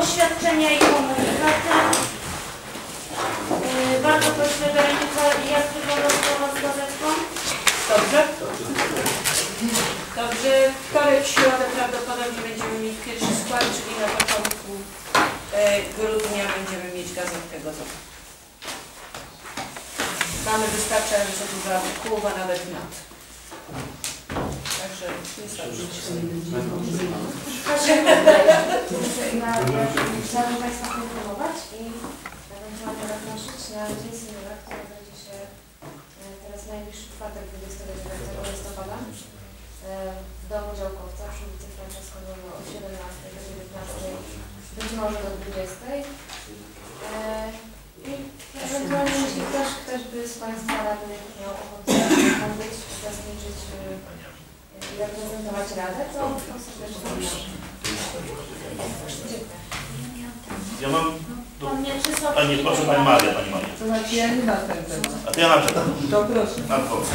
Oświadczenia i komunikaty. Yy, Bardzo proszę Weronika, jak wygląda sprawa z gazetką? Dobrze? Dobrze, wtorek, środę prawdopodobnie będziemy mieć pierwszy skład, czyli na początku e, grudnia będziemy mieć gazetkę gotową. Mamy wystarczająco dużo artykułów, a nawet nad. Także wystarczy. Kasia, ja, ja chciałabym Państwa poinformować i ewentualnie zaprosić na Dzień Seniora, który będzie się e, teraz najbliższy czwartek 29 listopada e, w domu działkowca przy ulicy Francesco Nuno od 17 do 19, być może do 20. E, I ewentualnie jeśli ktoś, ktoś by z Państwa radnych miał ochotę tam być, uczestniczyć e, reprezentować Radę, to. Ja mam... Pan Mieczysław... A nie, proszę Pani Marię, Pani Maria. To znaczy ja nie na ten temat. A to ja mam pytanie. To proszę. Pan poseł.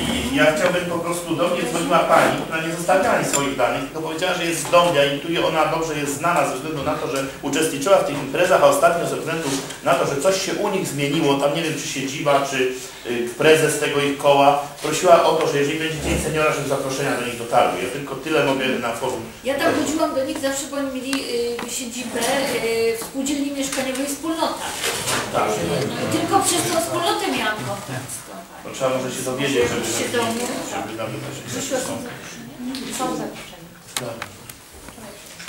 I ja chciałbym po prostu, do mnie dzwoniła Pani, która nie zostawiała mi swoich danych, tylko powiedziała, że jest z Dąbia i tu ona dobrze jest znana ze względu na to, że uczestniczyła w tych imprezach, a ostatnio ze względu na to, że coś się u nich zmieniło, tam nie wiem czy siedziba, czy y, prezes tego ich koła, prosiła o to, że jeżeli będzie Dzień Seniora, żeby zaproszenia do nich dotarły. Ja tylko tyle mogę na forum. Ja tam chodziłam do nich zawsze, bo oni mieli y, siedzibę y, w spółdzielni mieszkaniowej Wspólnota. Tak. No tylko przez tą wspólnotę miałam kontakt. To trzeba może się dowiedzieć, żeby, Się mnie. żeby nawet też Przyszłe są zaproszenia? Są zaproszenia.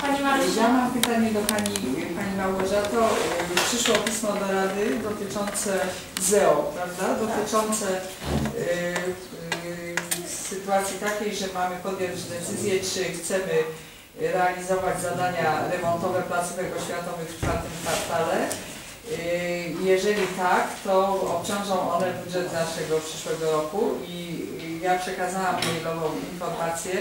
Pani Marysia? Ja mam pytanie do Pani, Pani Małgorzato. Y, Przyszło pismo do Rady dotyczące ZEO, prawda? Dotyczące y, y, sytuacji takiej, że mamy podjąć decyzję, czy chcemy realizować zadania remontowe placówek oświatowych w czwartym kwartale. Y, Jeżeli tak, to obciążą one budżet naszego przyszłego roku i ja przekazałam mailową informację,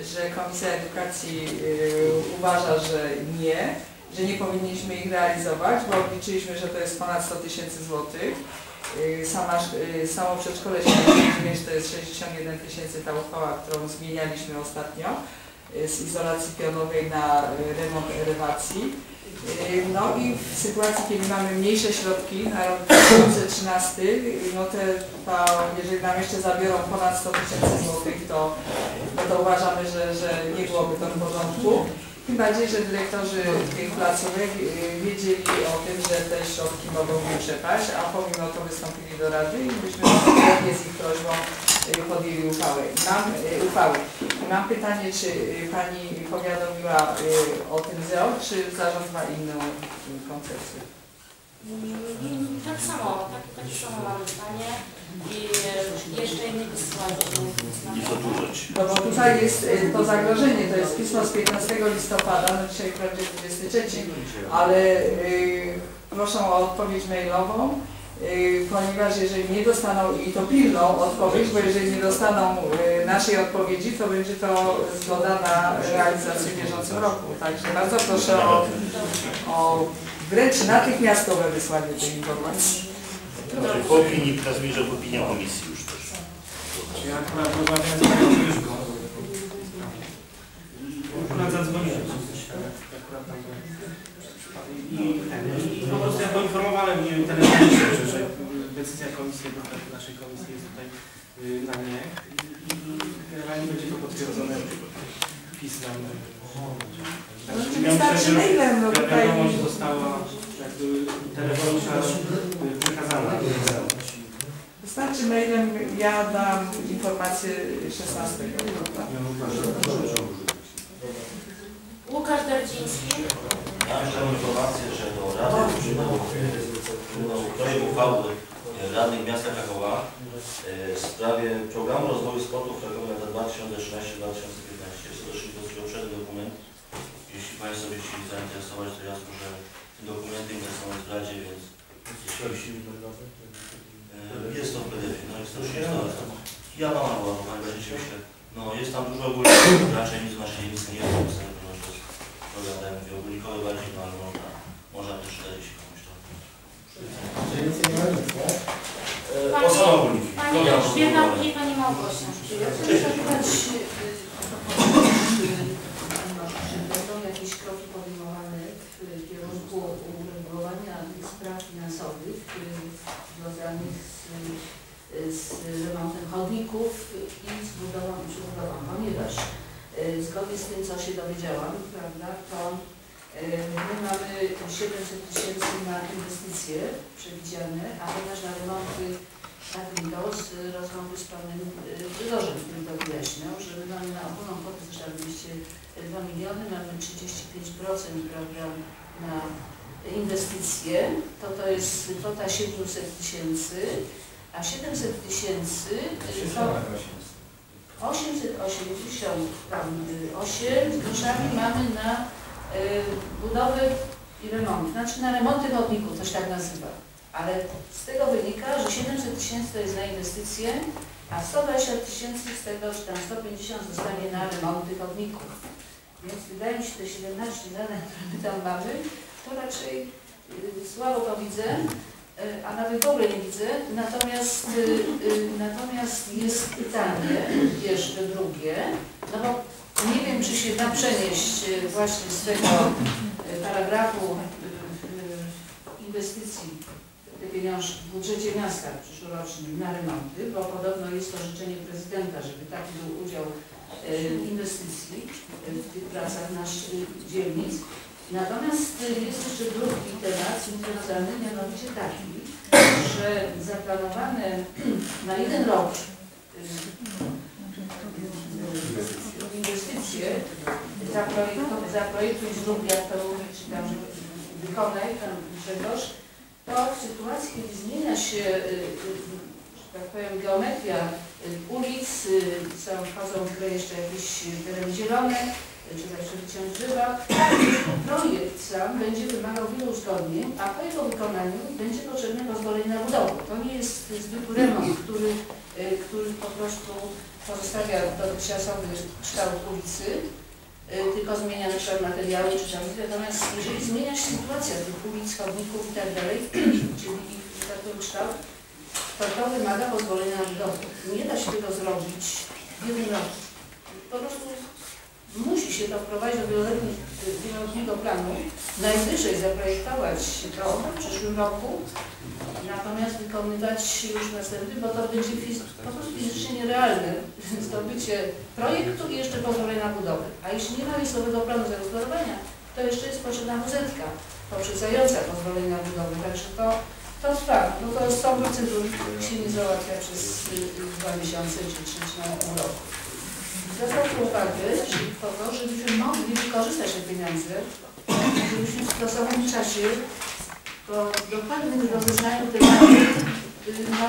że Komisja Edukacji y, uważa, że nie, że nie powinniśmy ich realizować, bo obliczyliśmy, że to jest ponad 100 tysięcy złotych. Y, Sama, samo przedszkole 79 to jest 61 tysięcy ta uchwała, którą zmienialiśmy ostatnio z izolacji pionowej na remont elewacji. Y, No i w sytuacji, kiedy mamy mniejsze środki na rok 2013, y, no te, jeżeli nam jeszcze zabiorą ponad 100 tysięcy złotych, to, no to uważamy, że, że nie byłoby to w porządku. Tym bardziej, że dyrektorzy tych placówek y, wiedzieli o tym, że te środki mogą przepaść, a pomimo to wystąpili do Rady i myśmy zgodnie z ich prośbą y, podjęli uchwałę. Mam, y, uchwały. I mam pytanie, czy Pani powiadomiła o tym ZEO, czy zarząd ma inną koncepcję? Mm, Tak samo, tak, takie samo mamy zdanie i e, jeszcze zadłużać. No bo tutaj jest y, to zagrożenie, to jest pismo z 15 listopada, no dzisiaj wprawdzie 23, ale y, proszę o odpowiedź mailową, y, ponieważ jeżeli nie dostaną, i to pilną odpowiedź, bo jeżeli nie dostaną y, naszej odpowiedzi, to będzie to zgoda na realizację w bieżącym roku. Także bardzo proszę o, o wręcz natychmiastowe wysłanie tej informacji. Znaczy, po opinii, że opinia komisji już też. Ja akurat rozmawiałem z panią Kryszką. Akurat zadzwoniłem. I, po prostu ja poinformowałem nie telefonicznie, że, że decyzja komisji, naszej komisji jest tutaj y, na nie. I, generalnie będzie to potwierdzone pismem. No to wystarczy mailem, no Ta tutaj... wiadomość została telefoniczna y, przekazana. Wystarczy mailem, ja dam informację 16. prawda? Łukasz Dardziński. Ja mam informację, że do Rady Trybunału projekt uchwały Rady Miasta Krakowa e, w sprawie programu rozwoju sportu w Krakowie na lata 2013-2015. Jest to dosyć obszerny dokument. Jeśli Państwo by chcieli zainteresować, to jasno, że te dokumenty nie są w Radzie, więc e, jest to w PDF, no jest to. Ja mam ładowanie, rzeczywiście. No jest tam dużo ogólników, raczej nic w naszej listy nie jest napisane, ponieważ to tak jak mówię, ogólnikowy bardziej, no ale można, można też czytać, jeśli komuś to. Pani- Osoba ogólniki. Pani Elżbieta, później Pani Małgosia. Ja chcę zapytać, y, o to, czy będą jakieś kroki podejmowane w z, z remontem chodników i z budową i przebudową, ponieważ y, zgodnie z tym, co się dowiedziałam, prawda, to y, my mamy 700 tysięcy na inwestycje przewidziane, a ponieważ na remonty tak wynikał z rozmowy z panem Dygorzem, który to wyjaśniał, że my mamy na ogólną kwotę zresztą 202 miliony, mamy 35% prawda, na inwestycje, to to jest kwota 700 tysięcy, a 700 tysięcy to 880 tam y, 8 groszami mamy na y, budowę i remont, znaczy na remonty chodników, to się tak nazywa. Ale z tego wynika, że 700 tysięcy to jest na inwestycje, a 120 tysięcy z tego, czy tam 150 zostanie na remonty chodników. Więc wydaje mi się, te 17 dane, które my tam mamy, to raczej y, słabo to widzę, y, a nawet w ogóle nie widzę. Natomiast, y, natomiast jest pytanie, jeszcze drugie, no bo nie wiem, czy się da przenieść właśnie z tego paragrafu inwestycji te pieniążki w budżecie miasta przyszłorocznym na remonty, bo podobno jest to życzenie prezydenta, żeby taki był udział inwestycji w tych pracach naszych dzielnic. Natomiast e, jest jeszcze drugi temat związany, mianowicie taki, że zaplanowane na jeden rok e, inwestycje zaprojektować, zaprojektuj zrób, jak to mówi, czy tam wykonaj, tam Grzegorz, to w sytuacji, kiedy zmienia się, y, y, że tak powiem, geometria y, ulic, y, są, wchodzą w grę jeszcze jakieś tereny zielone, y, czy też drzewa, projekt sam będzie wymagał wielu uzgodnień, a po jego wykonaniu będzie potrzebne pozwolenie na budowę. To nie jest zwykły remont, który, y, który po prostu pozostawia dotychczasowy kształt ulicy, y, tylko zmienia na przykład materiały czy tam. Natomiast jeżeli zmienia się sytuacja tych ulic, chodników i tak dalej, czyli ich tak powiem, kształt, to to wymaga pozwolenia na budowę. Nie da się tego zrobić w jednym roku. Po prostu musi się to wprowadzić do wieloletni- wieloletniego planu, najwyżej zaprojektować to w przyszłym roku, natomiast wykonywać już następny, bo to będzie po prostu fizycznie nierealne zdobycie projektu i jeszcze pozwolenia na budowę. A jeśli nie ma miejscowego planu zagospodarowania, to jeszcze jest potrzebna muzetka poprzedzająca pozwolenie na budowę. Także to, to trwa. No to są procedury, które się nie załatwia przez y, y, dwa miesiące czy czy nawet pół roku. Zwracam uwagę po to, żebyśmy mogli wykorzystać te pieniądze, żebyśmy w stosownym czasie po dokładnym rozeznaniu tematu y, no,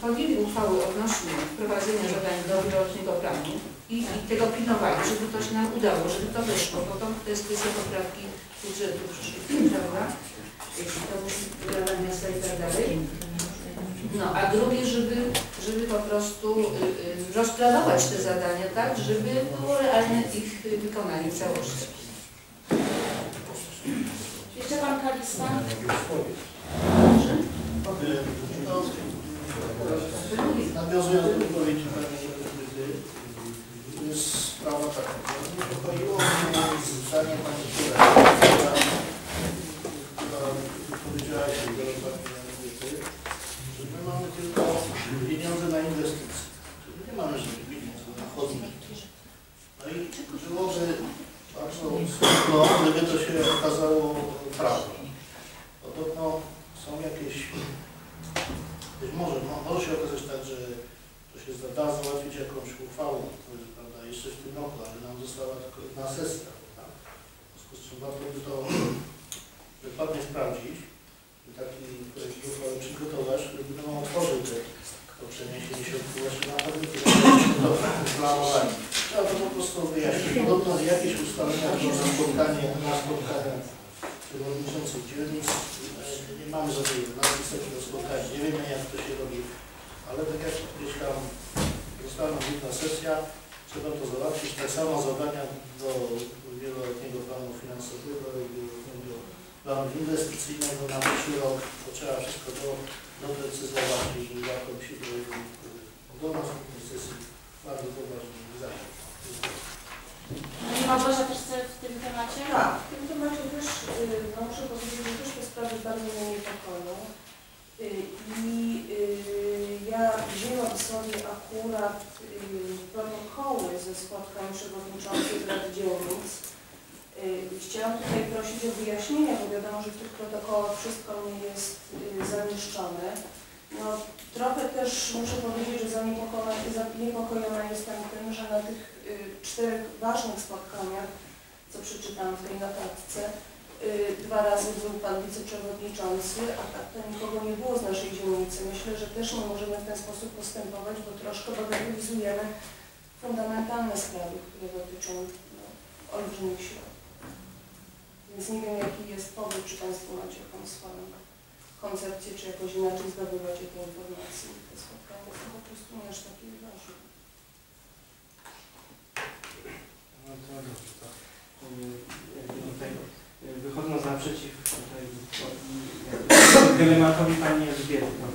podjęli uchwały odnośnie wprowadzenia zadań do wieloletniego planu i, i tego pilnowali, żeby to się nam udało, żeby to wyszło, bo to, to jest kwestia poprawki budżetu prawda? Jeśli to musi Miasta i tak dalej. No, a drugie, żeby, żeby po prostu y, y, rozplanować te zadania tak, żeby było realne ich wykonanie w całości. Jeszcze pan Kalista? Nawiązując do wypowiedzi pani Edyty, sprawa taka. Niepokoiło mnie zdanie pani Kura, która która powiedziała się do pani Edyty, że my mamy tylko pieniądze na inwestycje. Czyli nie mamy żadnych pieniędzy na chodniki. No i byłoby bardzo smutno, gdyby to się okazało prawdą. Podobno są jakieś być może, no, może się okazać tak, że to się da załatwić jakąś uchwałą, prawda, jeszcze w tym roku, ale nam została tylko jedna sesja, prawda? W związku z czym warto by to dokładnie sprawdzić i taki projekt uchwały przygotować, który by nam otworzył te, to przeniesienie środków właśnie na pewno planowanie. Trzeba to po prostu wyjaśnić. Podobno jakieś ustalenia są na spotkanie, na spotkanie przewodniczących dzielnic. Nie mamy żadnej informacji takiego spotkania. Nie wiemy jak to się robi, ale tak jak gdzieś tam jedna sesja, trzeba to załatwić. Tak samo zadania do wieloletniego planu finansowego i wieloletniego planu inwestycyjnego na przyszły rok. To trzeba wszystko to doprecyzować i by się do, do następnej sesji bardzo poważnie zająć. Pani Małgorzata też chce w tym temacie? Tak, w tym temacie też y, no, muszę powiedzieć, że też te sprawy bardzo mnie niepokoją. Y, I y, sobie akurat y, protokoły ze spotkań przewodniczących Rad Dzielnic. Chciałam tutaj prosić o wyjaśnienia, bo wiadomo, że w tych protokołach wszystko nie jest zamieszczone. No, trochę też muszę powiedzieć, że zaniepokojona, jestem tym, że na tych czterech ważnych spotkaniach, co przeczytałam w tej notatce, dwa razy był Pan Wiceprzewodniczący, a tak to nikogo nie było z naszej dzielnicy. Myślę, że też my możemy w ten sposób postępować, bo troszkę bagatelizujemy fundamentalne sprawy, które dotyczą no, olbrzymich środków. Więc nie wiem, jaki jest powód, czy Państwo macie jakąś swoją koncepcję, czy jakoś inaczej zdobywacie te informacje. Te spotkania są po prostu nie aż takie ważne. No to dobrze, to y, y, wychodząc naprzeciw tutaj dylematowi Pani Elżbiety, no,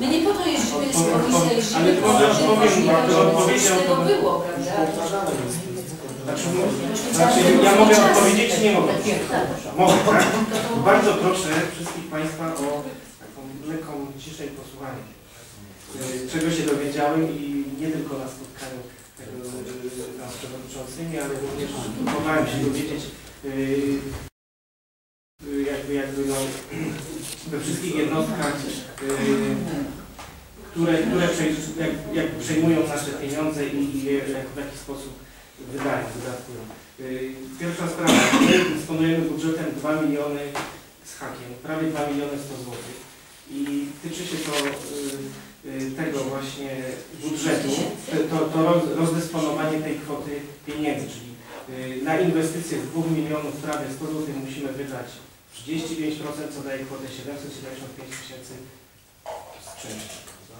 My nie po to jeździmy z komisji, jeździmy po to, żeby coś z tego było, prawda? znaczy, znaczy ja mogę odpowiedzieć, czy nie mogę? Tak. Mogę, tak? To Bardzo proszę wszystkich Państwa o taką lekką ciszę i posłuchanie. Y, Czego się dowiedziałem i nie tylko na spotkaniu tam z przewodniczącymi, ale również próbowałem się dowiedzieć y, y, jakby, jakby no, we wszystkich jednostkach, które, które jak, jak przejmują nasze pieniądze i, je w jaki sposób wydają, wydatkują. Pierwsza sprawa, my dysponujemy budżetem 2 miliony z hakiem, prawie 2 miliony 100 zł. I tyczy się to tego właśnie budżetu, to, to roz- rozdysponowanie tej kwoty pieniędzy, czyli y, na inwestycje z 2 milionów prawie 100 zł musimy wydać 35%, co daje kwotę 775 tysięcy z czymś. prawda?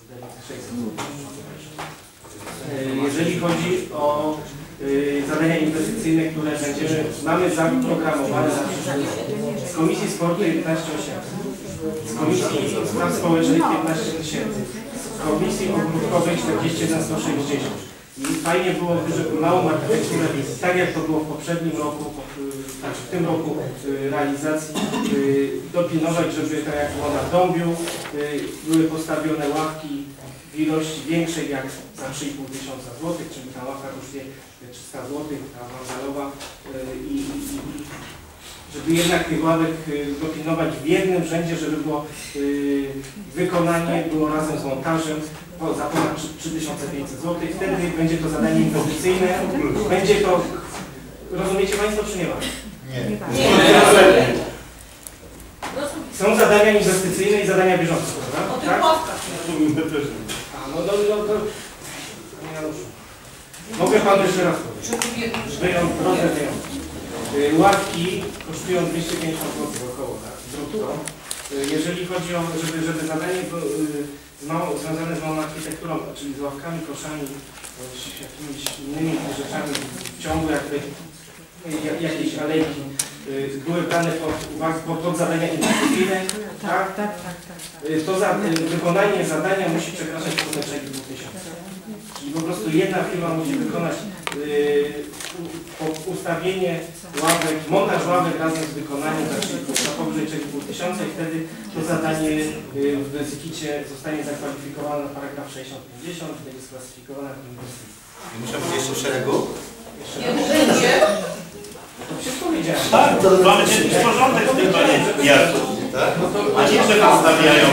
Wydaje mi się 600 zł. Y, Jeżeli chodzi o y, zadania inwestycyjne, które będziemy, mamy zaprogramowane z Komisji Sportu 11 800, z Komisji Spraw Społecznych 15 tysięcy, z Komisji Ogródkowej 41 160. I fajnie byłoby, żeby małą architekturę, tak jak to było w poprzednim roku, znaczy w tym roku y, realizacji, y, dopilnować, żeby tak jak było na Dąbiu, y, były postawione ławki w ilości większej jak za 3,5 tysiąca złotych, czyli ta ławka kosztuje 300 złotych, ta wandalowa y, i, i, i żeby jednak tych ławek y, dopilnować w jednym rzędzie, żeby było y, wykonanie było razem z montażem za ponad 3- 3500 zł. Wtedy będzie to zadanie inwestycyjne. Będzie to, rozumiecie Państwo czy nie ma? Nie. Są zadania inwestycyjne i zadania bieżące, prawda? O tych Tak? A, no, no, no, to... Nie, no, Mogę Panu jeszcze raz powiedzieć. Żeby jedno, Wyjąt, drodze wyjątki. Y, Ławki kosztują 250 zł około, tak, brutto. Y, Jeżeli chodzi o, żeby, żeby zadanie było, y, z małą, związane z małą architekturą, czyli z ławkami, koszami, bądź jakimiś innymi rzeczami w ciągu jakby y, ja- jakiejś alejki, y, były brane pod pod, pod zadania inwestycyjne, tak? Tak, tak, tak, tak. Y, To za, y, wykonanie zadania musi przekraczać kwotę 2000. Czyli po prostu jedna firma musi wykonać y, ustawienie ławek, montaż ławek razem z wykonaniem za, trzy- za powyżej 3,5 tysiąca i wtedy to zadanie y, w Bezykicie zostanie zakwalifikowane na paragraf 6050, będzie sklasyfikowane jako inwestycja. Muszę być jeszcze w szeregu? Jeszcze będzie, To przecież powiedziałem. Tak, mamy jakiś porządek w tym panie Jarku. Tak? No to, A nie, że nas stawiają.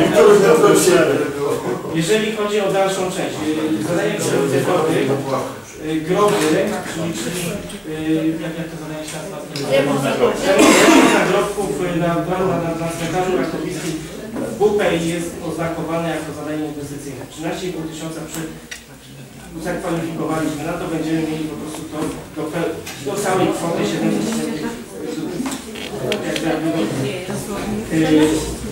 Nie jeżeli chodzi o dalszą część, y, wody, y, groby, czyli, czyli y, jak, jak to zadanie się nazywa? Nagrobków y, na, na, na, na, na cmentarzu rakowickim WP jest oznakowane jako zadanie inwestycyjne. 13,5 tysiąca przy zakwalifikowaliśmy na to, będziemy mieli po prostu to do, do całej kwoty 7 tysięcy y,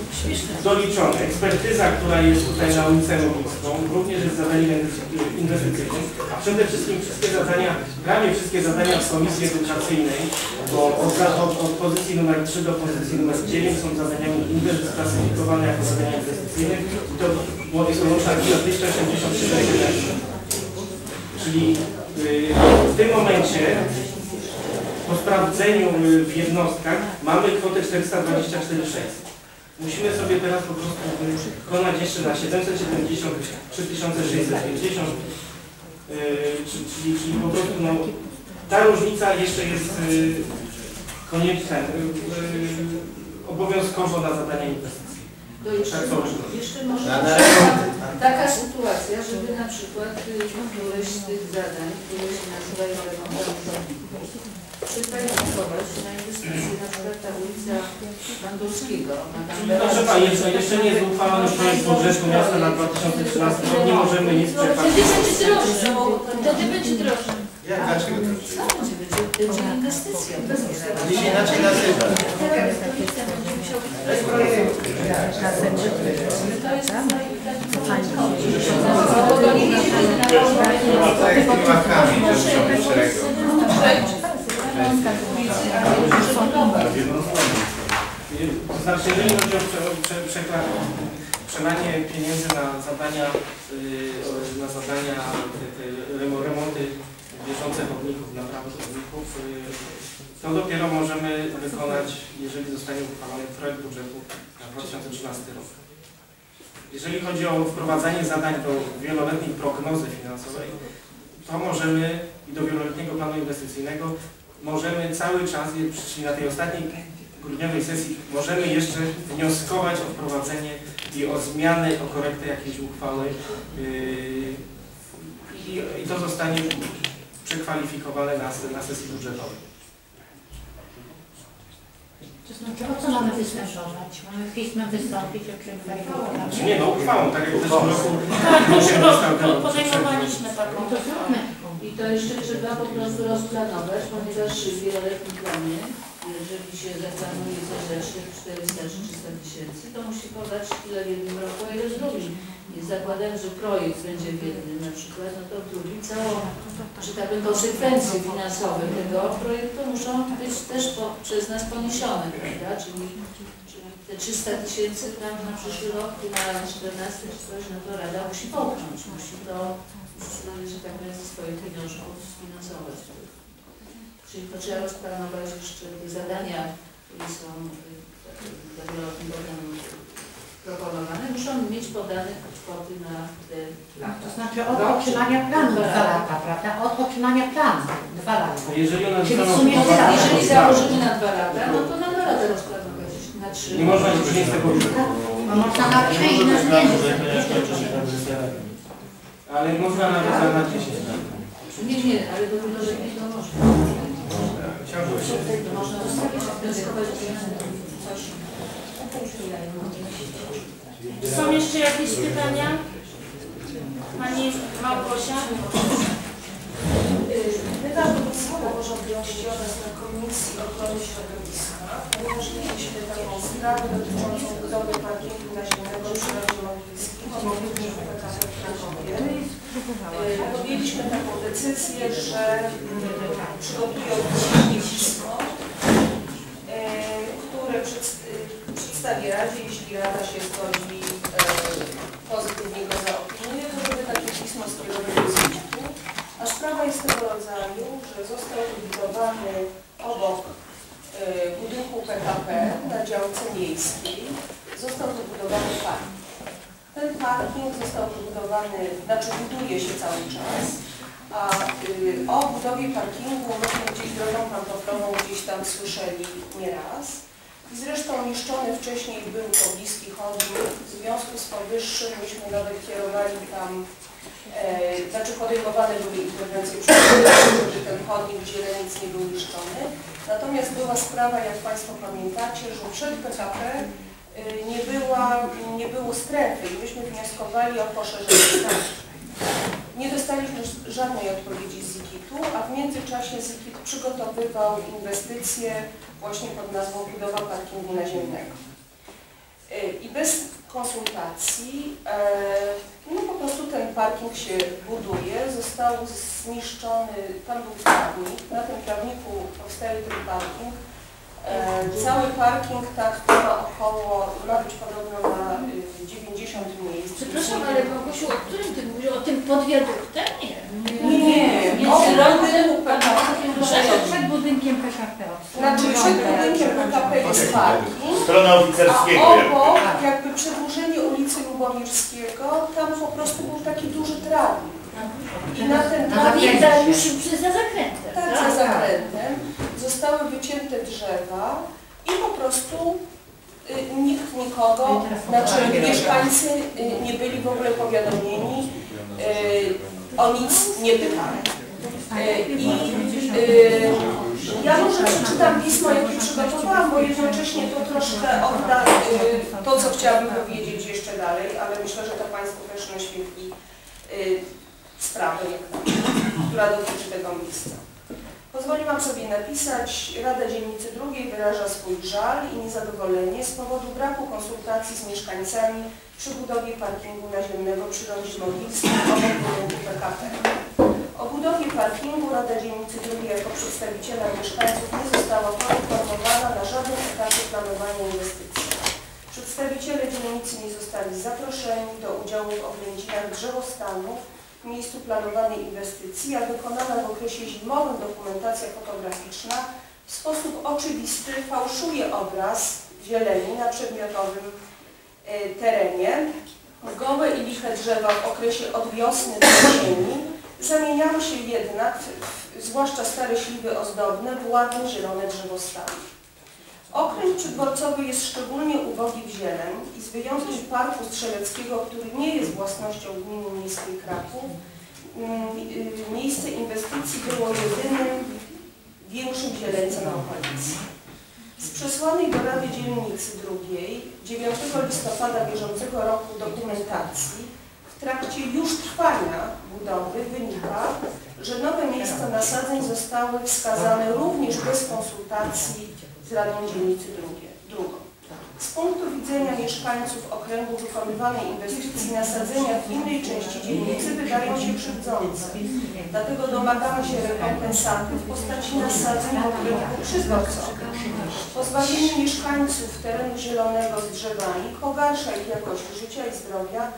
doliczone. Ekspertyza, która jest tutaj na ulicę Lubicką, również jest zadaniem inwestycyjnym, a przede wszystkim wszystkie zadania, prawie wszystkie zadania w Komisji Edukacyjnej, bo od, od, od pozycji numer 3 do pozycji numer 9 są zadaniami klasyfikowane jako zadania inwestycyjne i to łączna kwota 283 Czyli y, w tym momencie po sprawdzeniu y, w jednostkach mamy kwotę 424 600. Musimy sobie teraz po prostu wykonać jeszcze na 770 3650, yy, czyli, czyli, po prostu no, ta różnica jeszcze jest yy, konieczna, yy, yy, obowiązkowo na zadania inwestycji. To jeszcze, Tak, może taka, sytuacja, żeby na przykład y, któreś z tych zadań, które się nazywają przekwalifikować na inwestycje, na przykład ta ulica Bandowskiego. Proszę Pani, jeszcze, jeszcze nie jest uchwalony projekt budżetu miasta na 2013 rok, nie możemy nic będzie droższe, bo wtedy będzie droższe. Jak dlaczego to będzie? Będzie, inwestycja. To jest Gdzie się inaczej nazywa? To nie Tak jak tymi ławkami, to są szeregu. To znaczy, jeżeli chodzi o prze, prze, przekla- przelanie pieniędzy na zadania, yy, na zadania te, te remo- remonty bieżące chodników, naprawy chodników, yy, to dopiero możemy wykonać, jeżeli zostanie uchwalony projekt budżetu na 2013 rok. Jeżeli chodzi o wprowadzanie zadań do wieloletniej prognozy finansowej, to możemy i do wieloletniego planu inwestycyjnego możemy cały czas, czyli na tej ostatniej grudniowej sesji, możemy jeszcze wnioskować o wprowadzenie i o zmianę, o korektę jakiejś uchwały yy, i, i to zostanie przekwalifikowane na, na sesji budżetowej. To znaczy, o co mamy występować? Mamy pismem wystąpić o przekwalifikowaniu? Czy nie, no uchwałą, tak jak w zeszłym roku. Tak, ten- podejmowaliśmy taką No to zróbmy. I to jeszcze trzeba po prostu rozplanować, ponieważ w wieloletnim planie, jeżeli się zaplanuje coś za 400 czy 300 tysięcy, to musi podać ile w jednym roku, a ile w drugim. I zakładając, że projekt będzie w jednym na przykład, no to w drugim całą, że tak powiem, konsekwencje finansowe tego projektu muszą być też po, przez nas poniesione, prawda? Czyli, czyli te 300 tysięcy tam na przyszły rok, na 14 czy coś, no to Rada musi popchnąć, musi to że tak powiem, ze swoich pieniążków sfinansować. Czyli to trzeba rozplanować jeszcze te zadania, które są y, dla programem proponowane, muszą mieć podane kwoty na te lata. To znaczy od otrzymania planu dwa lata, prawda? Od otrzymania planu dwa lata. A jeżeli ona Czyli w sumie wprowadzona- tyle. Jeżeli założymy na dwa lata, no to na dwa lata rozplanować, na trzy. Nie można się przynieść tego No można na trzy i na. Ale można nawet na- 10 lat. Nie, nie, ale do wieloletniego można. To można zostawić, coś. Są jeszcze jakieś pytania? Pani Małgosia? Pytam o porządności oraz na Komisji Ochrony Środowiska, ponieważ mieliśmy taką sprawę dotyczącą budowy parkingu naziemnego przy Radzie Mogielskim, obok PKP w Krakowie. Podjęliśmy taką decyzję, że mm, przygotują dzisiaj pismo, e, które przedst- e, przedstawi Radzie, jeśli Rada się zgodzi, e, pozytywnie go zaopiniuje, to żeby takie pismo skierować do Związku. A sprawa jest tego rodzaju, że został wybudowany obok e, budynku PKP na działce miejskiej, został wybudowany parking. Ten parking został wybudowany, znaczy buduje się cały czas, a y, o budowie parkingu myśmy gdzieś drogą pantoflową gdzieś tam słyszeli nieraz. Zresztą niszczony wcześniej był pobliski chodnik, w związku z powyższym myśmy nawet kierowali tam E, znaczy podejmowane były interwencje przygotowane, żeby ten chodnik w Zielenic nie był niszczony. Natomiast była sprawa, jak Państwo pamiętacie, że przed PKP y, nie, była, nie było strefy i myśmy wnioskowali o poszerzenie strefy. Nie dostaliśmy żadnej odpowiedzi z ZIKIT-u, a w międzyczasie ZIKIT przygotowywał inwestycje właśnie pod nazwą budowa parkingu naziemnego. Y, I bez konsultacji, e, no po prostu ten parking się buduje, został zniszczony, tam był trawnik, na tym trawniku powstaje ten parking. E, Cały parking tak ma około, ma być podobno na y, 90 miejsc. Przepraszam, ale Małgosiu, o którym ty mówisz? O tym podwiaduktem? Nie. Nie, nie, Między o, Przed, Przed budynkiem PKP. Znaczy przed budynkiem PKP jest parking, Strona a oficerskiego jakby. obok jakby przedłużenie ulicy Lubomirskiego, tam po prostu był taki duży trawnik. I na ten Na trawnik zakrętach już za zakrętem, tak, tak? za zakrętem zostały wycięte drzewa i po prostu y, nikt nikogo, znaczy mieszkańcy y, nie byli w ogóle powiadomieni, y, o nic nie pytali. I ja może przeczytam pismo, jakie przygotowałam, bo jednocześnie to troszkę odda to, co chciałabym powiedzieć jeszcze dalej, ale myślę, że to Państwu też naświetli sprawę, która dotyczy tego miejsca. Pozwoliłam sobie napisać, Rada Dzielnicy II wyraża swój żal i niezadowolenie z powodu braku konsultacji z mieszkańcami przy budowie parkingu naziemnego przy Rondzie Mogilskim obok budynku PKP. O budowie parkingu Rada Dzielnicy II jako przedstawiciela mieszkańców nie została poinformowana na żadnym etapie planowania inwestycji. Przedstawiciele dzielnicy nie zostali zaproszeni do udziału w oględzinach drzewostanów w miejscu planowanej inwestycji, a wykonana w okresie zimowym dokumentacja fotograficzna w sposób oczywisty fałszuje obraz zieleni na przedmiotowym e, terenie. Gołe i liche drzewa w okresie od wiosny do jesieni zamieniały się jednak, zwłaszcza stare śliwy ozdobne, w ładne zielone drzewostany. Okręg przydworcowy jest szczególnie ubogi w zieleń i z wyjątkiem Parku Strzeleckiego, który nie jest własnością Gminy Miejskiej Kraków, mm, y, miejsce inwestycji było jedynym większym zieleńcem okolicy. Z przesłanej do Rady Dzielnicy II 9 listopada bieżącego roku dokumentacji w trakcie już trwania budowy wynika, że nowe miejsca nasadzeń zostały wskazane również bez konsultacji z Radą Dzielnicy II. Drugą. Z punktu widzenia mieszkańców okręgu wykonywanej inwestycji nasadzenia w innej części dzielnicy wydają się krzywdzące. Dlatego domagamy się rekompensaty w postaci nasadzeń w okręgu przydworcowym. Pozbawienie mieszkańców terenu zielonego z drzewami pogarsza ich jakość życia i zdrowia,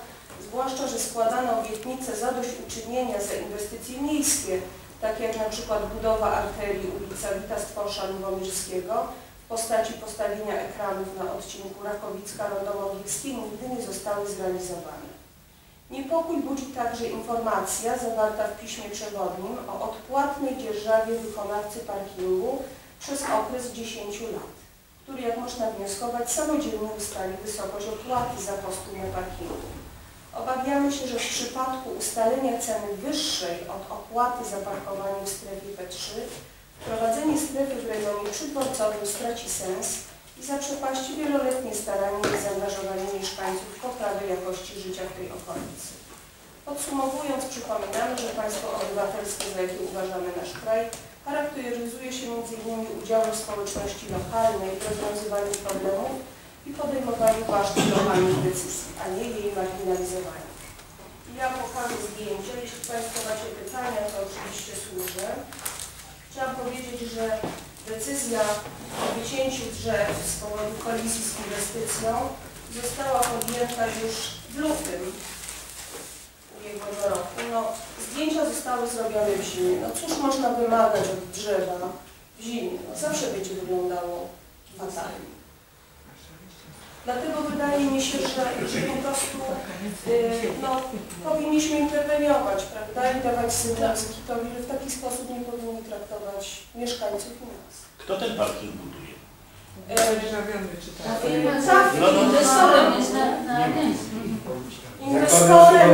zwłaszcza, że składane obietnice zadośćuczynienia za inwestycje miejskie, takie jak na przykład budowa arterii ulica Wita Stwosza Lubomirskiego w postaci postawienia ekranów na odcinku Rakowicka-Rondo-Mogilskiej nigdy nie zostały zrealizowane. Niepokój budzi także informacja zawarta w piśmie przewodnim o odpłatnej dzierżawie wykonawcy parkingu przez okres 10 lat, który jak można wnioskować samodzielnie ustali wysokość opłaty za postój na parkingu. Obawiamy się, że w przypadku ustalenia ceny wyższej od opłaty za parkowanie w strefie P3 wprowadzenie strefy w rejonie przydworcowym straci sens i zaprzepaści wieloletnie starania i zaangażowanie mieszkańców w poprawę jakości życia w tej okolicy. Podsumowując, przypominamy, że państwo obywatelskie, za jakie uważamy nasz kraj, charakteryzuje się m.in. udziałem społeczności lokalnej w rozwiązywaniu problemów i podejmowaniu ważnych lokalnych decyzji, a nie jej marginalizowaniu. Ja pokażę zdjęcie, jeśli Państwo macie pytania, to oczywiście służę. Chciałam powiedzieć, że decyzja o wycięciu drzew z powodu kolizji z inwestycją została podjęta już w lutym ubiegłego roku. No, zdjęcia zostały zrobione w zimie. No cóż można wymagać od drzewa w zimie? No, zawsze będzie wyglądało fatalnie. Dlatego wydaje mi się, że, że po prostu y, no, powinniśmy interweniować, prawda, i dawać sygnał Zikitowi, że w taki sposób nie powinni traktować mieszkańców i nas. Kto ten parking buduje? Tak? Tak, No, no. inwestorem jest na, na agencji. Inwestorem,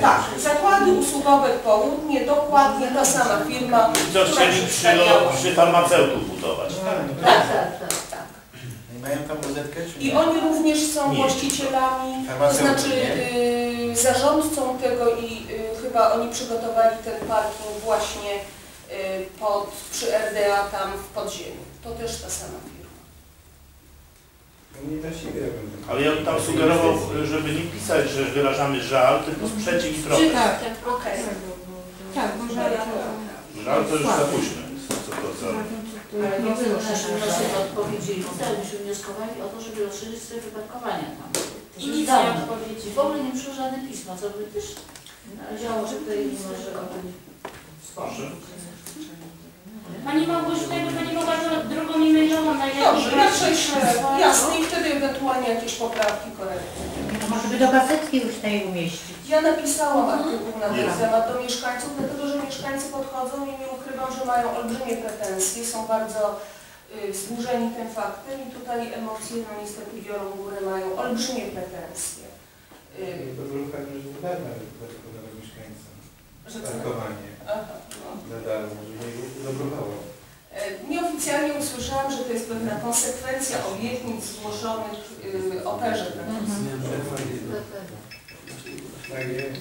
tak, zakłady usługowe w południe, dokładnie ta sama firma, I co chcieli przy, przy farmaceutów budować? Tak, tak, mają tam rozetkę, czy I oni również są Nie. właścicielami, to znaczy nie? y, zarządcą tego i y, chyba oni przygotowali ten parking właśnie y, pod, przy RDA tam w podziemiu. To też ta sama firma. Nie da siebie robią. Ale ja bym tam sugerował, żeby nie pisać, że wyrażamy żal, tylko sprzeciw i protest. Tak, tak. Okej. Tak, ja to... to- Żal to już za późno. Co to za... Ale Nie było naszym wniosek odpowiedzieli, tak, myśmy wnioskowali o to, żeby rozszerzyć strefę parkowania tam. I nic nie odpowiedzi. W ogóle nie przyszło żadne pismo, co by też należało, że tutaj może o tym wspomnieć. Pani Małgorzata, jakby Pani mogła drogą e-mailową najlepiej Dobrze, jutrzejsze, jasne i wtedy ewentualnie jakieś poprawki, korekty. To może by do gazetki już tej umieścić. Ja napisałam artykuł na ten temat do mieszkańców, dlatego że mieszkańcy podchodzą i nie ukrywam, że mają olbrzymie pretensje, są bardzo y, wzburzeni tym faktem i tutaj emocje no niestety biorą górę, mają olbrzymie pretensje. Y, To było pewnie, że nie darmo zaproponować mieszkańcom. Parkowanie Aha, no. na darmo, żeby nie zablokowało. E, Nieoficjalnie usłyszałam, że to jest pewna konsekwencja obietnic złożonych y, operze. Tak jest.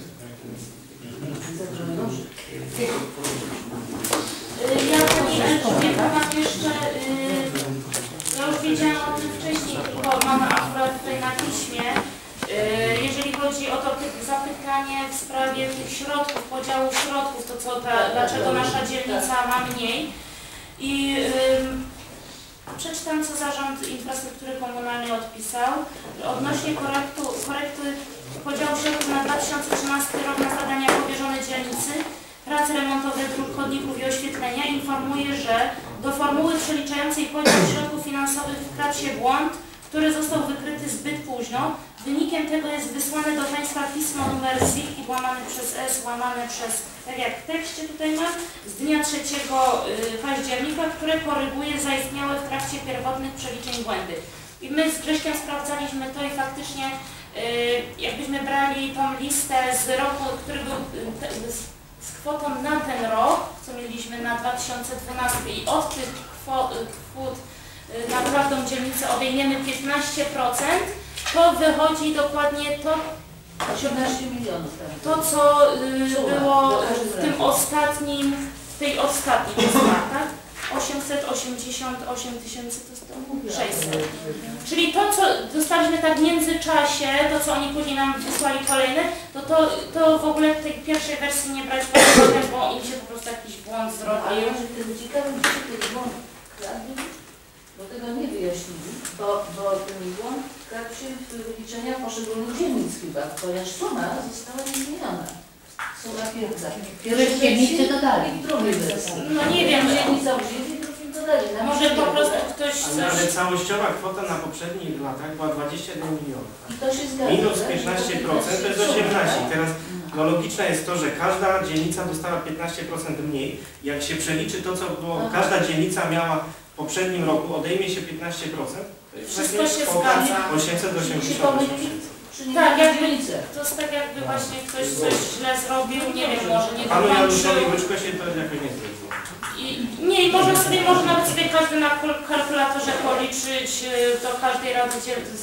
Y, Ja Pani Elżbieta mam jeszcze, y, ja już wiedziałam o tym wcześniej, tylko mamy akurat tutaj na piśmie. Y, Jeżeli chodzi o to py- zapytanie w sprawie tych środków, podziału środków, to co ta, dlaczego nasza dzielnica ma mniej. I przeczytam, co Zarząd Infrastruktury Komunalnej odpisał. Odnośnie korektu, korekty podziału środków na 2013 rok na zadania powierzone dzielnicy, prace remontowe dróg, chodników i oświetlenia informuje, że do formuły przeliczającej podział środków finansowych wkradł się błąd, który został wykryty zbyt późno. Wynikiem tego jest wysłane do Państwa pismo numer ZIK i łamane przez S, łamane przez, tak jak w tekście tutaj mam, z dnia 3 y, października, które koryguje zaistniałe w trakcie pierwotnych przeliczeń błędy. I my z Grześkiem sprawdzaliśmy to i faktycznie y, jakbyśmy brali tą listę z roku, który był z, kwotą na ten rok, co mieliśmy na 2012 i od tych y, kwot y, na każdą dzielnicę odejmiemy 15%, to wychodzi dokładnie to, 18 milionów. tak. to co y, było w tym ostatnim, w tej ostatniej tak? 888 tysięcy to jest to 600. Czyli to, co dostaliśmy tak w międzyczasie, to co oni później nam wysłali kolejne, to, to, to w ogóle w tej pierwszej wersji nie brać pod uwagę, bo im się po prostu jakiś błąd Ale zrobił. że ten ciekawy, gdzie ten błąd kradli, bo tego nie wyjaśnili, bo, bo ten błąd w wyliczeniach poszczególnych dzielnic chyba, ponieważ suma została niezmieniona. Suma pierwsza. Któreś dzielnicy dodali. Drugiej wersji. No nie wiem, że Dzielnica wzięli, drugim dodali. Na może po prostu ktoś Ale, ale coś... całościowa kwota na poprzednich latach była 21 milionów. I to się zgadza. Minus tak? 15% to jest 18. I teraz no, logiczne jest to, że każda dzielnica dostała 15% mniej. Jak się przeliczy to, co było, Aha. każda dzielnica miała w poprzednim roku, odejmie się 15%. Wszystko się zgadza. 888 Się pomylili? Czy nie Tak, jakby, dzielnicy? to jest tak jakby właśnie ktoś coś źle zrobił, nie wiem, może nie Panu Januszowi. Łyczko się to jakoś nie nie, i można sobie, może nawet sobie każdy na kal- kalkulatorze policzyć y, do każdej rady,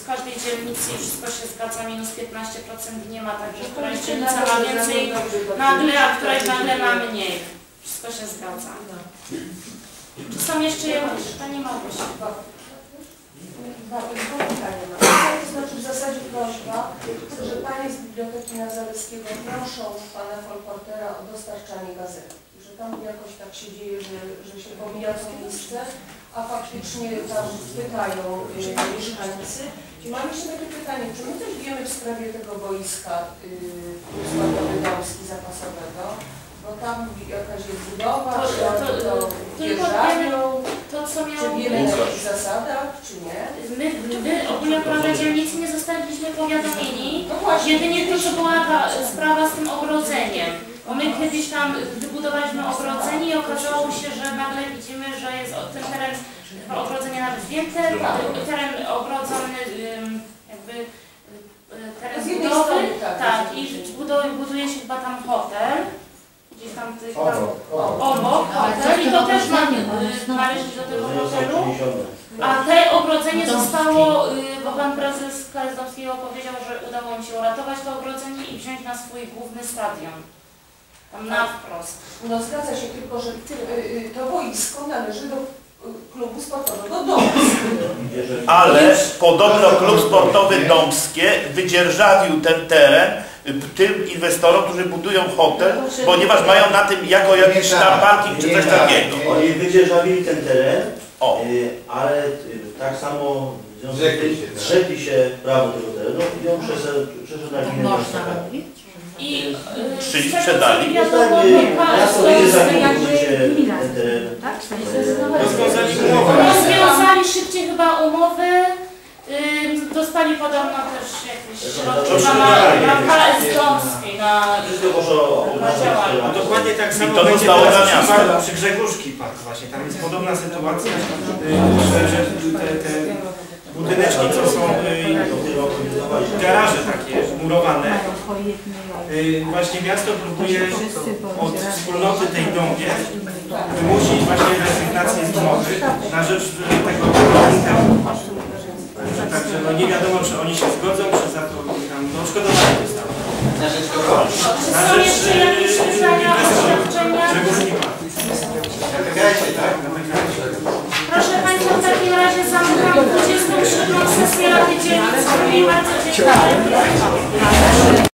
z każdej dzielnicy i wszystko się zgadza, minus 15% nie ma, także któraś dzielnica ma więcej nagle, a któraś nagle ma mniej. Wszystko się zgadza. Czy są jeszcze jakieś pytania? Małgosia? Mam. To znaczy w zasadzie prośba, że Panie z Biblioteki Nazareckiego proszą Pana Kolportera o dostarczanie gazety. Że tam jakoś tak się dzieje, że, że się pomija to miejsce, a faktycznie tam pytają mieszkańcy. I mam jeszcze takie pytanie, czy my coś wiemy w sprawie tego boiska y, sportowy Dąbski zapasowego? Bo tam jakaś jest budowa, To- czy to- to tylko wjeżdżają, To, co czy miało wiemy być. na jakich zasadach, czy nie? My, my ogólnie jako Rada Dzielnicy nie zostaliśmy powiadomieni. No. Jedynie to, co była ta sprawa z tym ogrodzeniem. Bo my kiedyś tam wybudowaliśmy ogrodzenie i okazało się, że nagle widzimy, że jest ten teren, chyba ogrodzenie nawet zdjęte, teren ogrodzony jakby y, teren budowy. tak. Tak, i buduje się chyba tam hotel. Gdzieś tam, Obok, hotel i to też jest należy do tego jest hotelu. A te ogrodzenie zostało, y, bo pan prezes Kazdowskiego powiedział, że udało im się uratować to ogrodzenie i wziąć na swój główny stadion. Tam na wprost. No zgadza się tylko, że y, y, to boisko należy do klubu sportowego Dąbski. Ale podobno klub sportowy Dąbskie wydzierżawił ten teren tym inwestorom, którzy budują hotel, ponieważ mają na tym jako jakiś tam parking czy coś takiego. Oni wydzierżawili ten teren, O, y, ale y, tak samo w związku z tym się, tak? się prawo tego terenu i on przeszedł, przeszedł na Tak gminę można? I y, Czyli sprzedali. No tak, y, to jest wydzierżawiło jakby teren. Tak? Rozwiązali najszybciej chyba umowy. Dostali podobno też jakieś środki na na na o na działanie. A dokładnie tak I samo to będzie teraz przy, przy Grzegórzki Park właśnie. Tam jest podobna sytuacja, y, że, że te, te budyneczki, co są y, garaże takie murowane, y, właśnie miasto próbuje od wspólnoty tej dąbie wymusić właśnie rezygnację z umowy na rzecz tego budynku. Także no nie wiadomo, czy oni się zgodzą, czy za to tam no, odszkodowanie dostaną. Na rzecz kogo? Czy Na rzecz? Grzegórzki Park. Czekajcie, tak? Proszę Państwa, w takim razie zamykam 23. sesję Rady Dzielnicy. Bardzo dziękuję.